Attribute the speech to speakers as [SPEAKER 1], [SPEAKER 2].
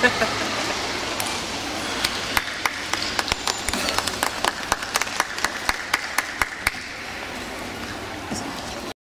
[SPEAKER 1] Ha ha ha.